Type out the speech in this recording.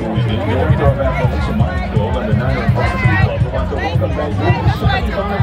York Doorbell Police of Minefield and the Niner Varsity Club would like to welcome back